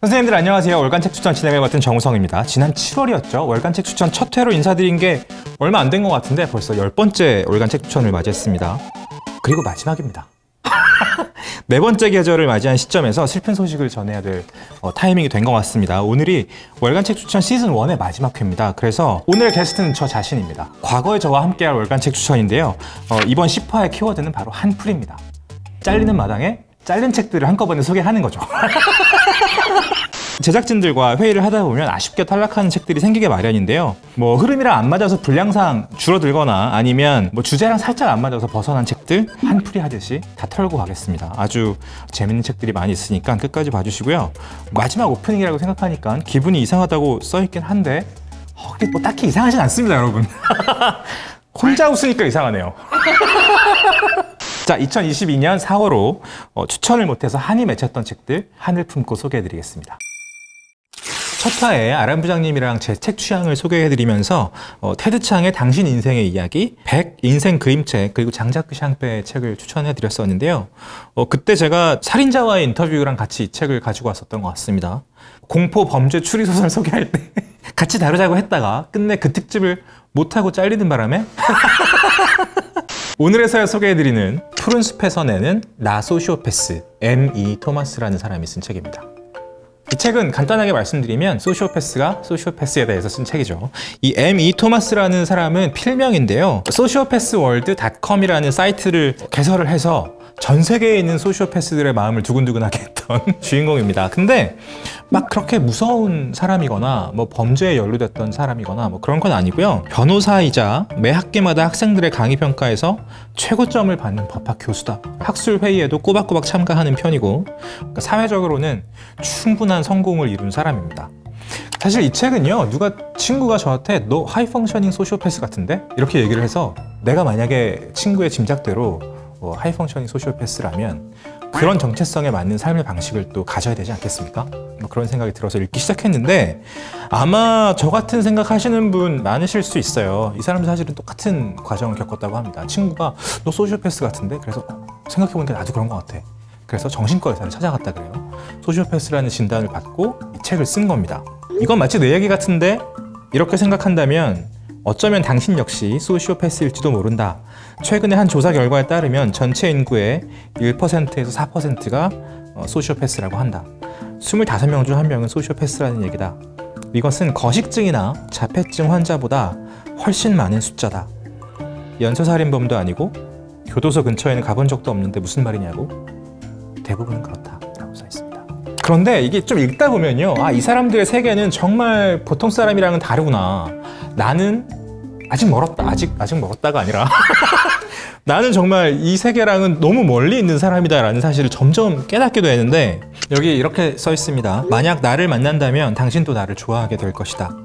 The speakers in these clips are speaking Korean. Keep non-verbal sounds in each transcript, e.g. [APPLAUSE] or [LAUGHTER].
선생님들 안녕하세요. 월간 책 추천 진행을 맡은 정우성입니다. 지난 7월이었죠. 월간 책 추천 첫 회로 인사드린 게 얼마 안 된 것 같은데 벌써 열 번째 월간 책 추천을 맞이했습니다. 그리고 마지막입니다. [LAUGHS] 네 번째 계절을 맞이한 시점에서 슬픈 소식을 전해야 될 어, 타이밍이 된 것 같습니다. 오늘이 월간 책 추천 시즌 1의 마지막 회입니다. 그래서 오늘의 게스트는 저 자신입니다. 과거에 저와 함께할 월간 책 추천인데요. 어, 이번 10화의 키워드는 바로 한풀입니다. 잘리는 마당에 잘린 책들을 한꺼번에 소개하는 거죠. [LAUGHS] 제작진들과 회의를 하다 보면 아쉽게 탈락하는 책들이 생기게 마련인데요. 뭐 흐름이랑 안 맞아서 분량상 줄어들거나 아니면 뭐 주제랑 살짝 안 맞아서 벗어난 책들 한풀이 하듯이 다 털고 가겠습니다. 아주 재밌는 책들이 많이 있으니까 끝까지 봐주시고요. 마지막 오프닝이라고 생각하니까 기분이 이상하다고 써있긴 한데 어, 그게 뭐 딱히 이상하진 않습니다, 여러분. [LAUGHS] 혼자 웃으니까 이상하네요. [LAUGHS] 자, 2022년 4월호 어, 추천을 못해서 한이 맺혔던 책들 한을 품고 소개해드리겠습니다. 첫 화에 아람 부장님이랑 제 책 취향을 소개해드리면서 어, 테드 창의 당신 인생의 이야기, 100 인생 그림책, 그리고 장자크 샹페의 책을 추천해드렸었는데요. 어, 그때 제가 살인자와의 인터뷰랑 같이 이 책을 가지고 왔었던 것 같습니다. 공포 범죄 추리 소설 소개할 때 [LAUGHS] 같이 다루자고 했다가 끝내 그 특집을 못하고 잘리는 바람에 [LAUGHS] 오늘에서야 소개해드리는 푸른 숲에서 내는 나 소시오패스 M.E. 토마스라는 사람이 쓴 책입니다. 이 책은 간단하게 말씀드리면 소시오패스가 소시오패스에 대해서 쓴 책이죠. 이 M.E. 토마스라는 사람은 필명인데요. 소시오패스월드닷컴이라는 사이트를 개설을 해서 전 세계에 있는 소시오패스들의 마음을 두근두근하게 했던 [LAUGHS] 주인공입니다. 근데 막 그렇게 무서운 사람이거나 뭐 범죄에 연루됐던 사람이거나 뭐 그런 건 아니고요. 변호사이자 매 학기마다 학생들의 강의 평가에서 최고점을 받는 법학 교수다. 학술 회의에도 꼬박꼬박 참가하는 편이고 그러니까 사회적으로는 충분한 성공을 이룬 사람입니다. 사실 이 책은요 누가 친구가 저한테 너 high functioning 소시오패스 같은데 이렇게 얘기를 해서 내가 만약에 친구의 짐작대로 어, high functioning 소시오패스라면 그런 정체성에 맞는 삶의 방식을 또 가져야 되지 않겠습니까? 뭐 그런 생각이 들어서 읽기 시작했는데 아마 저 같은 생각하시는 분 많으실 수 있어요. 이 사람도 사실은 똑같은 과정을 겪었다고 합니다. 친구가 너 소시오패스 같은데 그래서 생각해보니까 나도 그런 것 같아. 그래서 정신과 의사를 찾아갔다 그래요. 소시오패스라는 진단을 받고 이 책을 쓴 겁니다. 이건 마치 내 얘기 같은데 이렇게 생각한다면 어쩌면 당신 역시 소시오패스일지도 모른다. 최근에 한 조사 결과에 따르면 전체 인구의 1%에서 4%가 어, 소시오패스라고 한다. 25명 중 1명은 소시오패스라는 얘기다. 이것은 거식증이나 자폐증 환자보다 훨씬 많은 숫자다. 연쇄살인범도 아니고 교도소 근처에는 가본 적도 없는데 무슨 말이냐고? 대부분은 그렇다. 라고 써 있습니다. 그런데 이게 좀 읽다 보면요. 아, 이 사람들의 세계는 정말 보통 사람이랑은 다르구나. 나는 아직 멀었다. 아직, 아직 멀었다가 아니라. [LAUGHS] 나는 정말 이 세계랑은 너무 멀리 있는 사람이다라는 사실을 점점 깨닫게 되는데 여기 이렇게 써 있습니다. 만약 나를 만난다면 당신도 나를 좋아하게 될 것이다.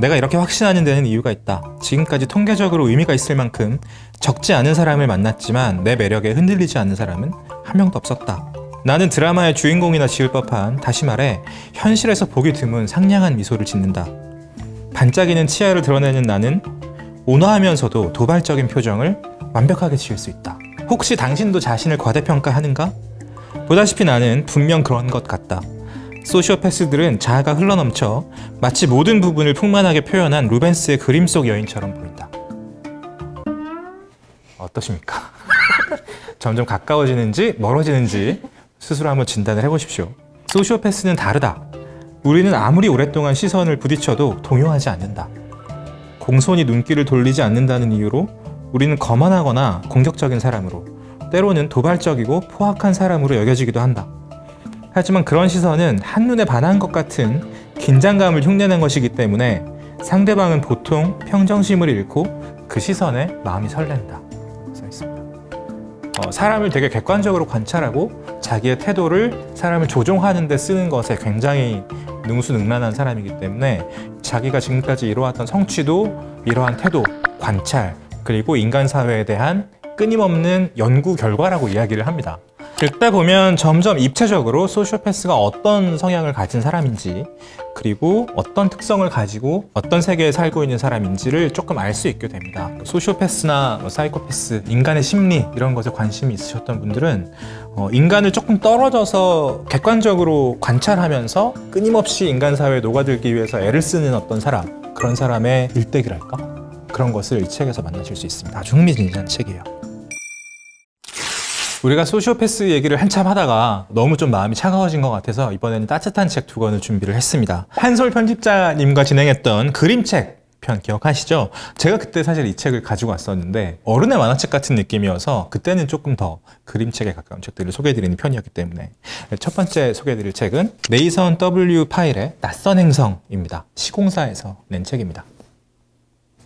내가 이렇게 확신하는 데는 이유가 있다. 지금까지 통계적으로 의미가 있을 만큼 적지 않은 사람을 만났지만 내 매력에 흔들리지 않는 사람은 한 명도 없었다. 나는 드라마의 주인공이나 지을 법한 다시 말해 현실에서 보기 드문 상냥한 미소를 짓는다. 반짝이는 치아를 드러내는 나는 온화하면서도 도발적인 표정을 완벽하게 지을 수 있다. 혹시 당신도 자신을 과대평가하는가? 보다시피 나는 분명 그런 것 같다. 소시오패스들은 자아가 흘러넘쳐 마치 모든 부분을 풍만하게 표현한 루벤스의 그림 속 여인처럼 보인다. 어떠십니까? [LAUGHS] 점점 가까워지는지 멀어지는지 스스로 한번 진단을 해보십시오. 소시오패스는 다르다. 우리는 아무리 오랫동안 시선을 부딪혀도 동요하지 않는다. 공손히 눈길을 돌리지 않는다는 이유로 우리는 거만하거나 공격적인 사람으로 때로는 도발적이고 포악한 사람으로 여겨지기도 한다. 하지만 그런 시선은 한눈에 반한 것 같은 긴장감을 흉내낸 것이기 때문에 상대방은 보통 평정심을 잃고 그 시선에 마음이 설렌다. 어, 사람을 되게 객관적으로 관찰하고 자기의 태도를 사람을 조종하는 데 쓰는 것에 굉장히 능수능란한 사람이기 때문에 자기가 지금까지 이뤄왔던 성취도 이러한 태도, 관찰, 그리고 인간 사회에 대한 끊임없는 연구 결과라고 이야기를 합니다. 읽다 보면 점점 입체적으로 소시오패스가 어떤 성향을 가진 사람인지 그리고 어떤 특성을 가지고 어떤 세계에 살고 있는 사람인지를 조금 알 수 있게 됩니다. 소시오패스나 뭐 사이코패스, 인간의 심리 이런 것에 관심이 있으셨던 분들은 어, 인간을 조금 떨어져서 객관적으로 관찰하면서 끊임없이 인간 사회에 녹아들기 위해서 애를 쓰는 어떤 사람 그런 사람의 일대기랄까? 그런 것을 이 책에서 만나실 수 있습니다. 아주 흥미진진한 책이에요. 우리가 소시오패스 얘기를 한참 하다가 너무 좀 마음이 차가워진 것 같아서 이번에는 따뜻한 책 두 권을 준비를 했습니다. 한솔 편집자님과 진행했던 그림책 편 기억하시죠? 제가 그때 사실 이 책을 가지고 왔었는데 어른의 만화책 같은 느낌이어서 그때는 조금 더 그림책에 가까운 책들을 소개해드리는 편이었기 때문에 첫 번째 소개해드릴 책은 네이선 W 파일의 낯선 행성입니다. 시공사에서 낸 책입니다.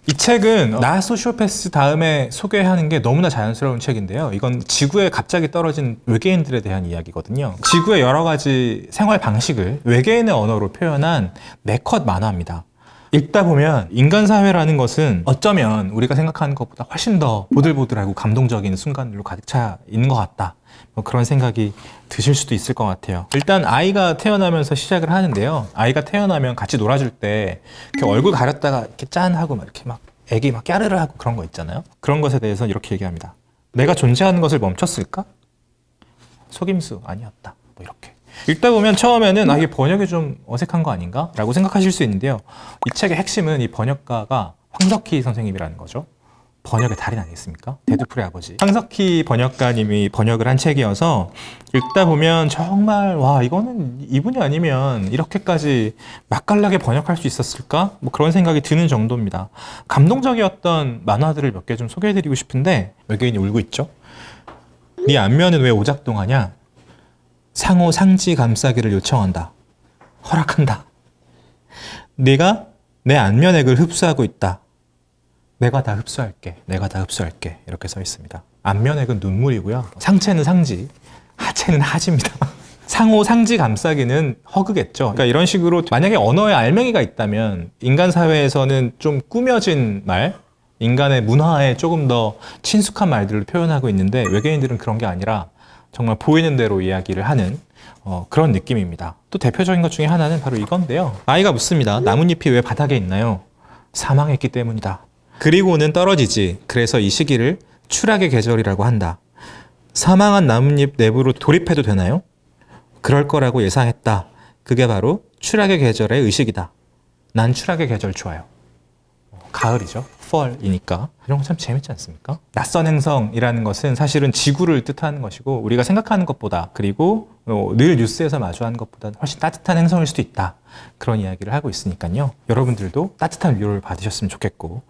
이 책은 나 소시오패스 다음에 소개하는 게 너무나 자연스러운 책인데요. 이건 지구에 갑자기 떨어진 외계인들에 대한 이야기거든요. 지구의 여러 가지 생활 방식을 외계인의 언어로 표현한 네컷 만화입니다. 읽다 보면 인간 사회라는 것은 어쩌면 우리가 생각하는 것보다 훨씬 더 보들보들하고 감동적인 순간들로 가득 차 있는 것 같다. 뭐 그런 생각이 드실 수도 있을 것 같아요. 일단 아이가 태어나면서 시작을 하는데요. 아이가 태어나면 같이 놀아줄 때 이렇게 얼굴 가렸다가 이렇게 짠 하고 막 이렇게 막 애기 막 까르르 하고 그런 거 있잖아요. 그런 것에 대해서 이렇게 얘기합니다. 내가 존재하는 것을 멈췄을까? 속임수 아니었다. 뭐 이렇게. 읽다 보면 처음에는 아 이게 번역이 좀 어색한 거 아닌가? 라고 생각하실 수 있는데요. 이 책의 핵심은 이 번역가가 황석희 선생님이라는 거죠. 번역의 달인 아니겠습니까? 데드풀의 아버지. 황석희 번역가님이 번역을 한 책이어서 읽다 보면 정말 와 이거는 이분이 아니면 이렇게까지 맛깔나게 번역할 수 있었을까? 뭐 그런 생각이 드는 정도입니다. 감동적이었던 만화들을 몇 개 좀 소개해드리고 싶은데 외계인이 울고 있죠. 네 안면은 왜 오작동하냐? 상호 상지 감싸기를 요청한다. 허락한다. 네가 내 안면액을 흡수하고 있다. 내가 다 흡수할게. 내가 다 흡수할게. 이렇게 써 있습니다. 안면액은 눈물이고요. 상체는 상지, 하체는 하지입니다. [LAUGHS] 상호 상지 감싸기는 허그겠죠. 그러니까 이런 식으로 만약에 언어에 알맹이가 있다면 인간 사회에서는 좀 꾸며진 말, 인간의 문화에 조금 더 친숙한 말들을 표현하고 있는데 외계인들은 그런 게 아니라 정말 보이는 대로 이야기를 하는 어, 그런 느낌입니다. 또 대표적인 것 중에 하나는 바로 이건데요. 아이가 묻습니다. 나뭇잎이 왜 바닥에 있나요? 사망했기 때문이다. 그리고는 떨어지지. 그래서 이 시기를 추락의 계절이라고 한다. 사망한 나뭇잎 내부로 돌입해도 되나요? 그럴 거라고 예상했다. 그게 바로 추락의 계절의 의식이다. 난 추락의 계절 좋아요. 가을이죠. fall이니까. 이런 거 참 재밌지 않습니까? 낯선 행성이라는 것은 사실은 지구를 뜻하는 것이고 우리가 생각하는 것보다 그리고 어, 늘 뉴스에서 마주하는 것보다 훨씬 따뜻한 행성일 수도 있다. 그런 이야기를 하고 있으니까요. 여러분들도 따뜻한 위로를 받으셨으면 좋겠고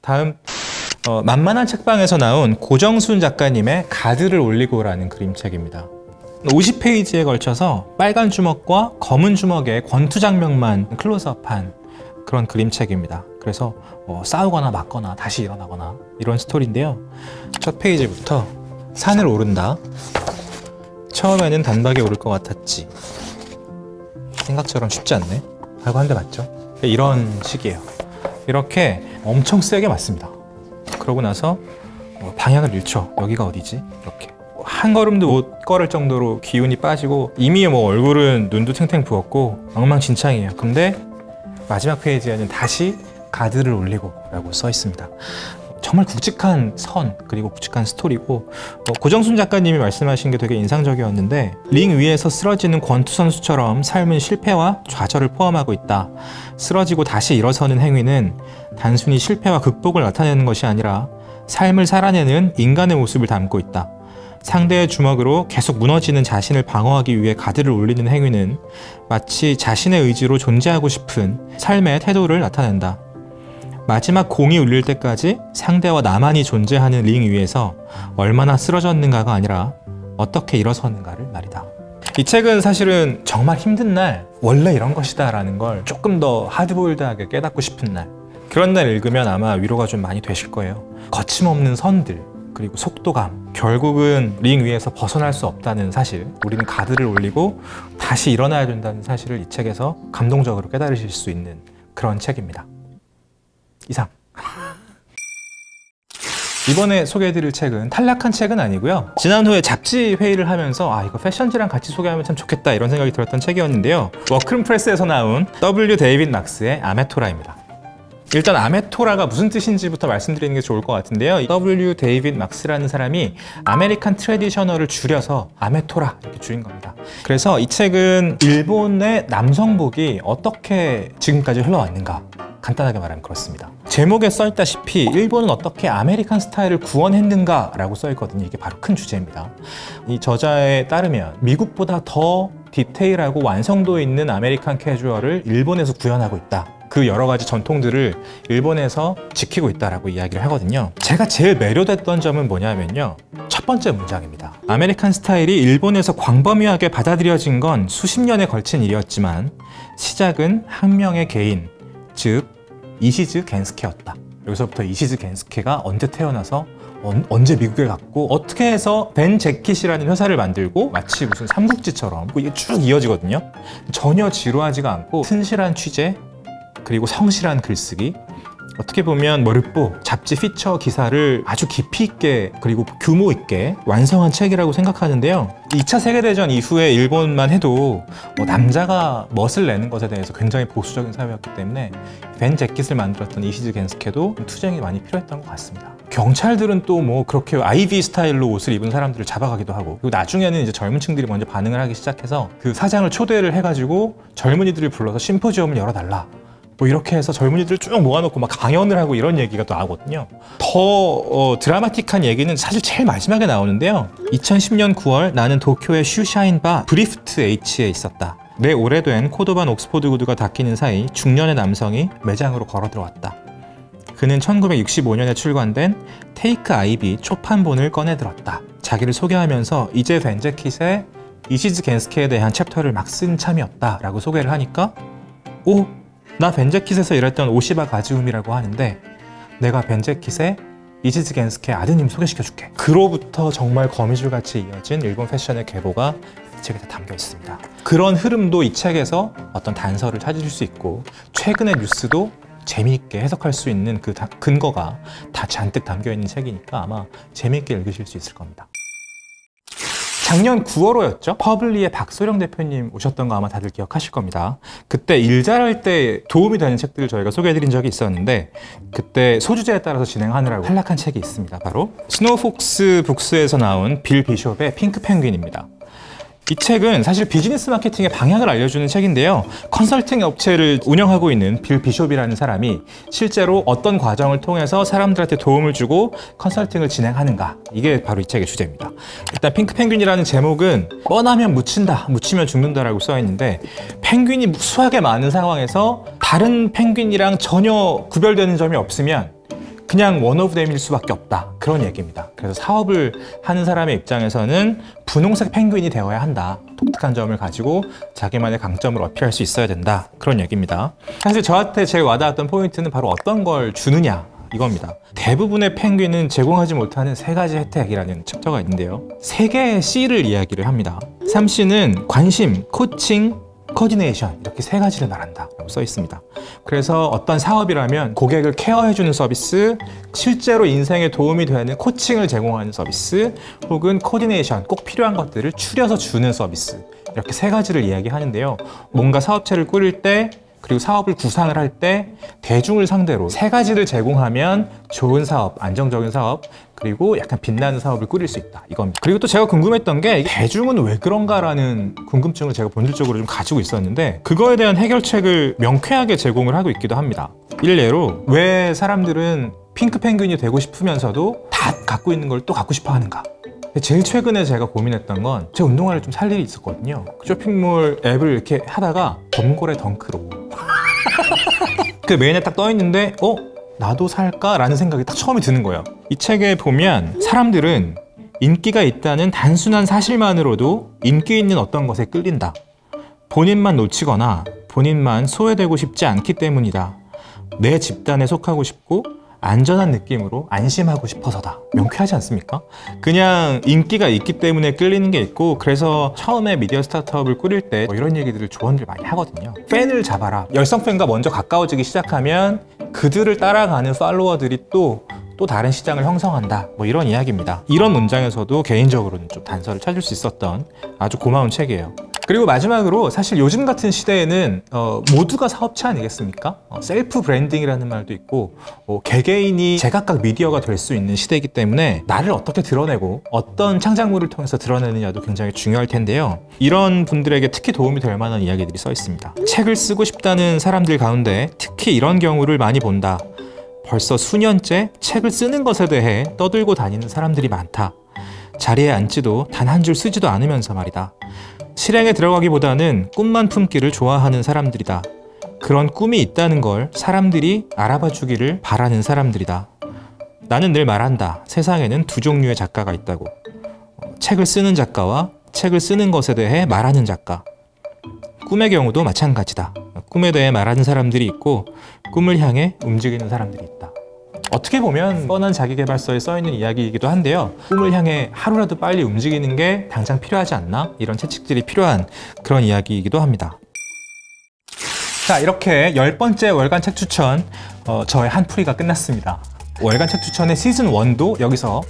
다음 어, 만만한 책방에서 나온 고정순 작가님의 가드를 올리고라는 그림책입니다. 50페이지에 걸쳐서 빨간 주먹과 검은 주먹의 권투 장면만 클로즈업한 그런 그림책입니다. 그래서 뭐 싸우거나 맞거나 다시 일어나거나 이런 스토리인데요. 첫 페이지부터 산을 오른다. 처음에는 단박에 오를 것 같았지. 생각처럼 쉽지 않네. 하고 한 대 맞죠? 이런 식이에요. 이렇게 엄청 세게 맞습니다. 그러고 나서 뭐 방향을 잃죠. 여기가 어디지? 이렇게. 한 걸음도 못 걸을 정도로 기운이 빠지고 이미 뭐 얼굴은 눈도 탱탱 부었고 엉망진창이에요. 근데 마지막 페이지에는 다시 가드를 올리고 라고 써 있습니다. 정말 굵직한 선 그리고 굵직한 스토리고 어, 고정순 작가님이 말씀하신 게 되게 인상적이었는데 링 위에서 쓰러지는 권투 선수처럼 삶은 실패와 좌절을 포함하고 있다. 쓰러지고 다시 일어서는 행위는 단순히 실패와 극복을 나타내는 것이 아니라 삶을 살아내는 인간의 모습을 담고 있다. 상대의 주먹으로 계속 무너지는 자신을 방어하기 위해 가드를 올리는 행위는 마치 자신의 의지로 존재하고 싶은 삶의 태도를 나타낸다. 마지막 공이 울릴 때까지 상대와 나만이 존재하는 링 위에서 얼마나 쓰러졌는가가 아니라 어떻게 일어섰는가를 말이다. 이 책은 사실은 정말 힘든 날 원래 이런 것이다 라는 걸 조금 더 하드보일드하게 깨닫고 싶은 날 그런 날 읽으면 아마 위로가 좀 많이 되실 거예요. 거침없는 선들 그리고 속도감 결국은 링 위에서 벗어날 수 없다는 사실 우리는 가드를 올리고 다시 일어나야 된다는 사실을 이 책에서 감동적으로 깨달으실 수 있는 그런 책입니다. 이상. [LAUGHS] 이번에 소개해드릴 책은 탈락한 책은 아니고요. 지난 후에 잡지 회의를 하면서 아 이거 패션지랑 같이 소개하면 참 좋겠다 이런 생각이 들었던 책이었는데요. 워크룸 프레스에서 나온 W 데이빗 막스의 아메토라입니다. 일단 아메토라가 무슨 뜻인지부터 말씀드리는 게 좋을 것 같은데요. W 데이빗 막스라는 사람이 American traditional을 줄여서 아메토라 이렇게 줄인 겁니다. 그래서 이 책은 일본의 남성복이 어떻게 지금까지 흘러왔는가 간단하게 말하면 그렇습니다. 제목에 써있다시피 일본은 어떻게 American 스타일을 구원했는가 라고 써있거든요. 이게 바로 큰 주제입니다. 이 저자에 따르면 미국보다 더 디테일하고 완성도 있는 American 캐주얼을 일본에서 구현하고 있다. 그 여러 가지 전통들을 일본에서 지키고 있다라고 이야기를 하거든요. 제가 제일 매료됐던 점은 뭐냐면요. 첫 번째 문장입니다. American 스타일이 일본에서 광범위하게 받아들여진 건 수십 년에 걸친 일이었지만 시작은 한 명의 개인, 즉 이시즈 겐스케였다. 여기서부터 이시즈 겐스케가 언제 태어나서 언, 언제 미국에 갔고 어떻게 해서 밴 재킷이라는 회사를 만들고 마치 무슨 삼국지처럼 이게 쭉 이어지거든요. 전혀 지루하지가 않고 튼실한 취재 그리고 성실한 글쓰기 어떻게 보면 머릿보 잡지 피처 기사를 아주 깊이 있게 그리고 규모 있게 완성한 책이라고 생각하는데요. 2차 세계대전 이후에 일본만 해도 뭐 남자가 멋을 내는 것에 대해서 굉장히 보수적인 사회였기 때문에 벤 재킷을 만들었던 이시즈 겐스케도 투쟁이 많이 필요했던 것 같습니다. 경찰들은 또 뭐 그렇게 아이비 스타일로 옷을 입은 사람들을 잡아가기도 하고 그리고 나중에는 이제 젊은 층들이 먼저 반응을 하기 시작해서 그 사장을 초대를 해가지고 젊은이들을 불러서 심포지엄을 열어달라 뭐 이렇게 해서 젊은이들을 쭉 모아놓고 막 강연을 하고 이런 얘기가 또 나오거든요. 더 어, 드라마틱한 얘기는 사실 제일 마지막에 나오는데요. 2010년 9월 나는 도쿄의 shoeshine bar Brift H에 있었다. 내 오래된 cordovan Oxford 구두가 닦이는 사이 중년의 남성이 매장으로 걸어 들어왔다. 그는 1965년에 출간된 Take Ivy 초판본을 꺼내 들었다. 자기를 소개하면서 이제 밴 재킷의 이시즈 겐스케에 대한 챕터를 막 쓴 참이었다 라고 소개를 하니까 오 나 밴 재킷에서 일했던 오시바 가즈움이라고 하는데 내가 밴 재킷의 이시즈 겐스케 아드님 소개시켜줄게. 그로부터 정말 거미줄같이 이어진 일본 패션의 계보가 이 책에 다 담겨 있습니다. 그런 흐름도 이 책에서 어떤 단서를 찾으실 수 있고 최근의 뉴스도 재미있게 해석할 수 있는 그 다- 근거가 다 잔뜩 담겨 있는 책이니까 아마 재미있게 읽으실 수 있을 겁니다. 작년 9월호였죠. 퍼블리의 박소령 대표님 오셨던 거 아마 다들 기억하실 겁니다. 그때 일 잘할 때 도움이 되는 책들을 저희가 소개해드린 적이 있었는데 그때 소주제에 따라서 진행하느라고 탈락한 책이 있습니다. 바로 스노우폭스 북스에서 나온 빌 비숍의 핑크 펭귄입니다. 이 책은 사실 비즈니스 마케팅의 방향을 알려주는 책인데요. 컨설팅 업체를 운영하고 있는 빌 비숍이라는 사람이 실제로 어떤 과정을 통해서 사람들한테 도움을 주고 컨설팅을 진행하는가. 이게 바로 이 책의 주제입니다. 일단 핑크 펭귄이라는 제목은 뻔하면 묻힌다, 묻히면 죽는다라고 써 있는데 펭귄이 무수하게 많은 상황에서 다른 펭귄이랑 전혀 구별되는 점이 없으면 그냥 one of them일 수밖에 없다 그런 얘기입니다 그래서 사업을 하는 사람의 입장에서는 분홍색 펭귄이 되어야 한다 독특한 점을 가지고 자기만의 강점을 어필할 수 있어야 된다 그런 얘기입니다 사실 저한테 제일 와닿았던 포인트는 바로 어떤 걸 주느냐 이겁니다. 대부분의 펭귄은 제공하지 못하는 세 가지 혜택이라는 챕터가 있는데요. 세 개의 C를 이야기를 합니다. 3C는 관심, coaching, coordination 이렇게 세 가지를 말한다 라고 써 있습니다. 그래서 어떤 사업이라면 고객을 care해주는 서비스 실제로 인생에 도움이 되는 coaching을 제공하는 서비스 혹은 coordination 꼭 필요한 것들을 추려서 주는 서비스 이렇게 세 가지를 이야기하는데요. 뭔가 사업체를 꾸릴 때 그리고 사업을 구상을 할 때 대중을 상대로 세 가지를 제공하면 좋은 사업, 안정적인 사업, 그리고 약간 빛나는 사업을 꾸릴 수 있다. 이겁니다. 그리고 또 제가 궁금했던 게 대중은 왜 그런가라는 궁금증을 제가 본질적으로 좀 가지고 있었는데 그거에 대한 해결책을 명쾌하게 제공을 하고 있기도 합니다. 일례로 왜 사람들은 핑크 펭귄이 되고 싶으면서도 다 갖고 있는 걸 또 갖고 싶어 하는가? 제일 최근에 제가 고민했던 건 제 운동화를 좀 살 일이 있었거든요. 그 쇼핑몰 앱을 이렇게 하다가 범고래 덩크로 그 메인에 딱 떠 있는데 어 나도 살까 라는 생각이 딱 처음에 드는 거예요. 이 책에 보면 사람들은 인기가 있다는 단순한 사실만으로도 인기 있는 어떤 것에 끌린다. 본인만 놓치거나 본인만 소외되고 싶지 않기 때문이다. 내 집단에 속하고 싶고 안전한 느낌으로 안심하고 싶어서다. 명쾌하지 않습니까? 그냥 인기가 있기 때문에 끌리는 게 있고 그래서 처음에 미디어 스타트업을 꾸릴 때 뭐 이런 얘기들을 조언들 많이 하거든요. 팬을 잡아라. 열성 팬과 먼저 가까워지기 시작하면 그들을 따라가는 팔로워들이 또 또 다른 시장을 형성한다. 뭐 이런 이야기입니다. 이런 문장에서도 개인적으로는 좀 단서를 찾을 수 있었던 아주 고마운 책이에요. 그리고 마지막으로 사실 요즘 같은 시대에는 어, 모두가 사업체 아니겠습니까? 어, self branding이라는 말도 있고 어, 개개인이 제각각 미디어가 될 수 있는 시대이기 때문에 나를 어떻게 드러내고 어떤 창작물을 통해서 드러내느냐도 굉장히 중요할 텐데요. 이런 분들에게 특히 도움이 될 만한 이야기들이 써 있습니다. 책을 쓰고 싶다는 사람들 가운데 특히 이런 경우를 많이 본다. 벌써 수년째 책을 쓰는 것에 대해 떠들고 다니는 사람들이 많다. 자리에 앉지도 단 한 줄 쓰지도 않으면서 말이다. 실행에 들어가기보다는 꿈만 품기를 좋아하는 사람들이다. 그런 꿈이 있다는 걸 사람들이 알아봐 주기를 바라는 사람들이다. 나는 늘 말한다. 세상에는 두 종류의 작가가 있다고. 책을 쓰는 작가와 책을 쓰는 것에 대해 말하는 작가. 꿈의 경우도 마찬가지다. 꿈에 대해 말하는 사람들이 있고 꿈을 향해 움직이는 사람들이 있다. 어떻게 보면 뻔한 자기개발서에 써있는 이야기이기도 한데요. 꿈을 향해 하루라도 빨리 움직이는 게 당장 필요하지 않나? 이런 채찍질이 필요한 그런 이야기이기도 합니다. 자, 이렇게 열 번째 월간 책 추천, 어, 저의 한풀이가 끝났습니다. 월간 책 추천의 시즌 1도 여기서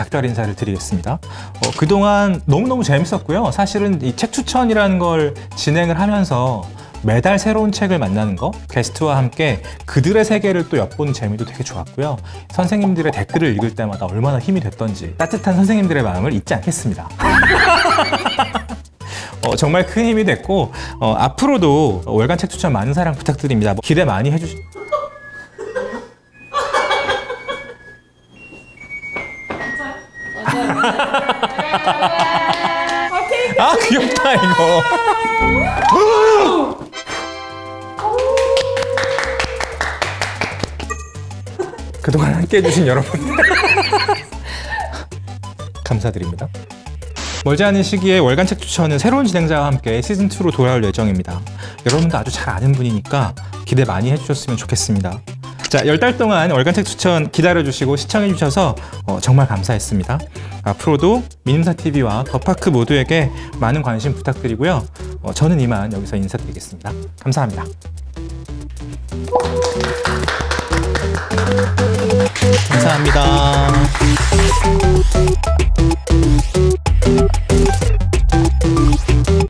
작별 인사를 드리겠습니다. 어, 그동안 너무너무 재밌었고요. 사실은 이 책 추천이라는 걸 진행을 하면서 매달 새로운 책을 만나는 거, 게스트와 함께 그들의 세계를 또 엿보는 재미도 되게 좋았고요. 선생님들의 댓글을 읽을 때마다 얼마나 힘이 됐던지 따뜻한 선생님들의 마음을 잊지 않겠습니다. [LAUGHS] 어, 정말 큰 힘이 됐고 어, 앞으로도 월간 책 추천 많은 사랑 부탁드립니다. 뭐 기대 많이 해주시. 귀엽다 이거. 그동안 함께 해 주신 여러분 [LAUGHS] 감사드립니다. 멀지 않은 시기에 월간 책 추천은 새로운 진행자와 함께 시즌2로 돌아올 예정입니다. 여러분도 아주 잘 아는 분이니까 기대 많이 해주셨으면 좋겠습니다. 자, 열 달 동안 월간책 추천 기다려주시고 시청해주셔서 어, 정말 감사했습니다. 앞으로도 민음사TV와 더파크 모두에게 많은 관심 부탁드리고요. 어, 저는 이만 여기서 인사드리겠습니다. 감사합니다. 감사합니다.